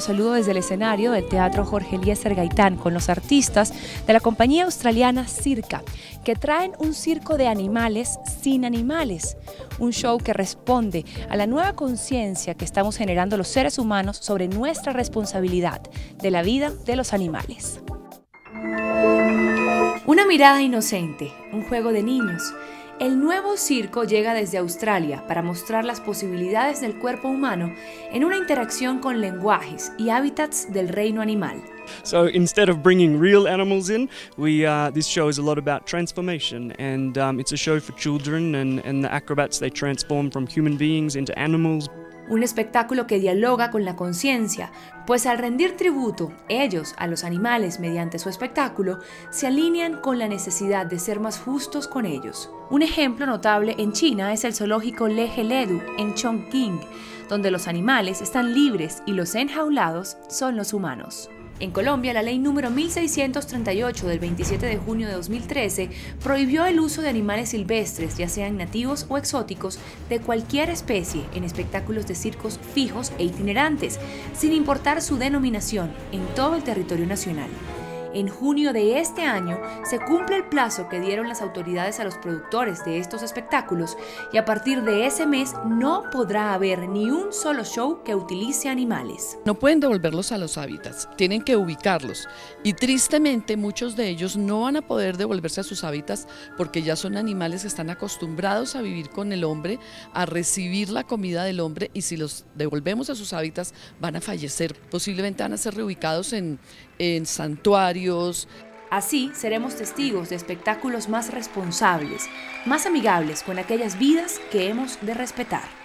saludo desde el escenario del Teatro Jorge Eliezer Gaitán con los artistas de la compañía australiana Circa, que traen un circo de animales sin animales, un show que responde a la nueva conciencia que estamos generando los seres humanos sobre nuestra responsabilidad de la vida de los animales. Una mirada inocente, un juego de niños. El nuevo circo llega desde Australia para mostrar las posibilidades del cuerpo humano en una interacción con lenguajes y hábitats del reino animal. So instead of bringing real animals in, we uh, this show is a lot about transformation, and um, it's a show for children, and, and the acrobats they transform from human beings into animals. Un espectáculo que dialoga con la conciencia, pues al rendir tributo, ellos a los animales mediante su espectáculo, se alinean con la necesidad de ser más justos con ellos. Un ejemplo notable en China es el zoológico Ledu en Chongqing, donde los animales están libres y los enjaulados son los humanos. En Colombia, la ley número 1638 del 27 de junio de 2013 prohibió el uso de animales silvestres, ya sean nativos o exóticos, de cualquier especie en espectáculos de circos fijos e itinerantes, sin importar su denominación, en todo el territorio nacional. En junio de este año se cumple el plazo que dieron las autoridades a los productores de estos espectáculos y a partir de ese mes no podrá haber ni un solo show que utilice animales. No pueden devolverlos a los hábitats, tienen que ubicarlos y tristemente muchos de ellos no van a poder devolverse a sus hábitats porque ya son animales que están acostumbrados a vivir con el hombre, a recibir la comida del hombre y si los devolvemos a sus hábitats van a fallecer, posiblemente van a ser reubicados en, en santuarios, Así seremos testigos de espectáculos más responsables, más amigables con aquellas vidas que hemos de respetar.